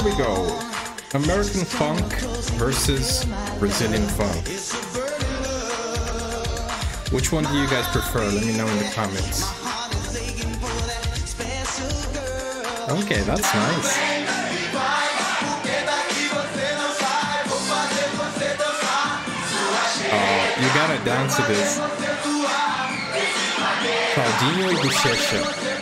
here we go. American funk versus Brazilian funk. Which one do you guys prefer? Let me know in the comments. Okay, that's nice. Oh, you gotta dance to this. Claudinho e Buchecha.